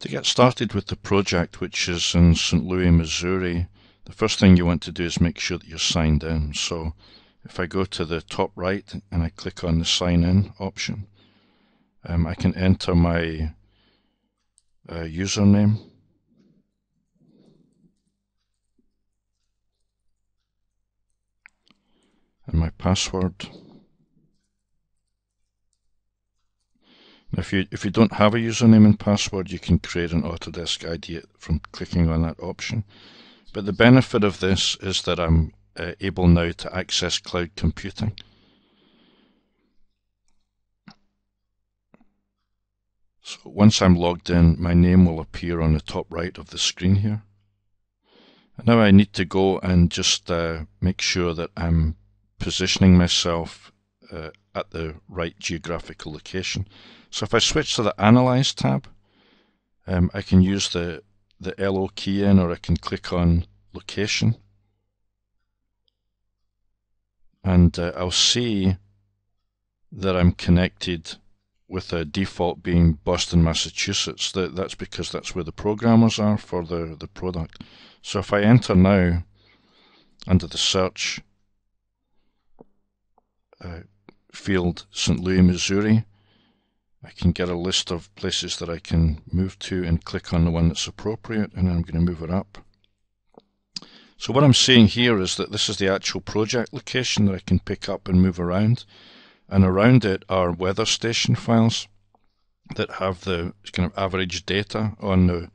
To get started with the project, which is in St. Louis, Missouri, the first thing you want to do is make sure that you're signed in. So if I go to the top right and I click on the sign in option, um, I can enter my uh, username. And my password. If you if you don't have a username and password, you can create an Autodesk ID from clicking on that option. But the benefit of this is that I'm uh, able now to access cloud computing. So once I'm logged in, my name will appear on the top right of the screen here. And now I need to go and just uh, make sure that I'm positioning myself uh, at the right geographical location. So if I switch to the Analyze tab, um, I can use the, the LO key in or I can click on Location. And uh, I'll see that I'm connected with a default being Boston, Massachusetts. That, that's because that's where the programmers are for the, the product. So if I enter now under the search uh, field St. Louis, Missouri, I can get a list of places that I can move to and click on the one that's appropriate and I'm going to move it up. So what I'm seeing here is that this is the actual project location that I can pick up and move around and around it are weather station files that have the kind of average data on the,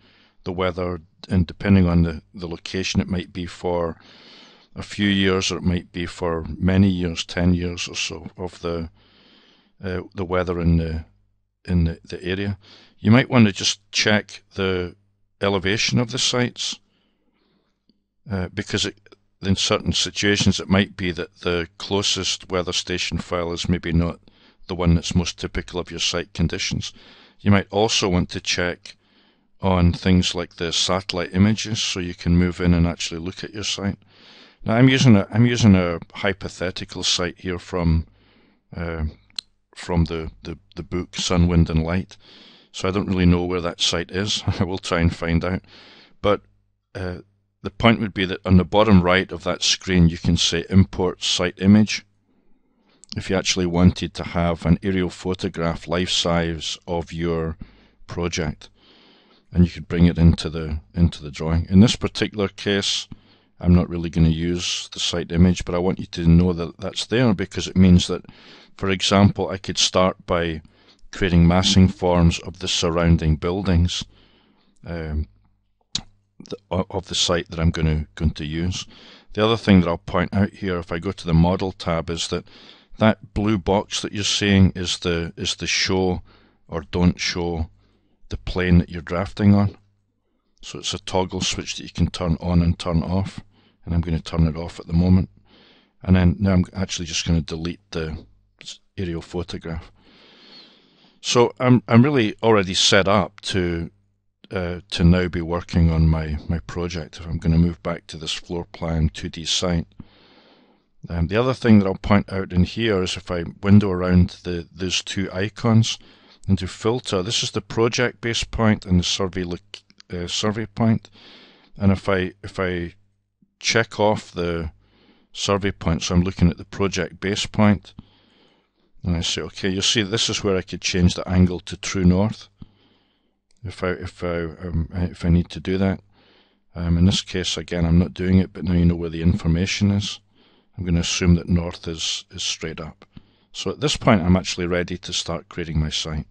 the weather and depending on the, the location it might be for a few years or it might be for many years, 10 years or so of the uh, the weather in the in the, the area. You might want to just check the elevation of the sites uh, because it, in certain situations it might be that the closest weather station file is maybe not the one that's most typical of your site conditions. You might also want to check on things like the satellite images so you can move in and actually look at your site. Now I'm using a I'm using a hypothetical site here from uh, from the, the, the book Sun, Wind and Light. So I don't really know where that site is. I will try and find out. But uh, the point would be that on the bottom right of that screen you can say import site image if you actually wanted to have an aerial photograph life size of your project and you could bring it into the into the drawing. In this particular case I'm not really going to use the site image but I want you to know that that's there because it means that for example I could start by creating massing forms of the surrounding buildings um, of the site that I'm going to, going to use. The other thing that I'll point out here, if I go to the Model tab, is that that blue box that you're seeing is the is the show or don't show the plane that you're drafting on. So it's a toggle switch that you can turn on and turn off, and I'm going to turn it off at the moment. And then now I'm actually just going to delete the aerial photograph. So I'm I'm really already set up to uh, to now be working on my, my project if I'm going to move back to this floor plan 2D site. Um, the other thing that I'll point out in here is if I window around the those two icons into filter, this is the project base point and the survey uh, survey point. And if I if I check off the survey point, so I'm looking at the project base point, and I say, okay, you'll see this is where I could change the angle to true north if I if I um, if I need to do that. Um, in this case, again, I'm not doing it, but now you know where the information is. I'm going to assume that north is is straight up. So at this point, I'm actually ready to start creating my site.